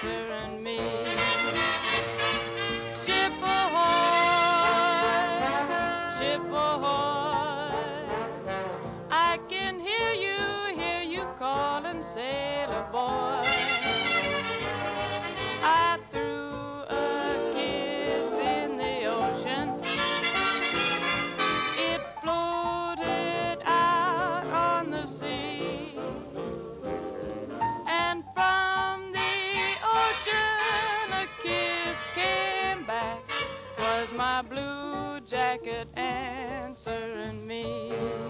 Ship ahoy, ship ahoy. I can hear you, hear you calling, sailor boy. it answering me.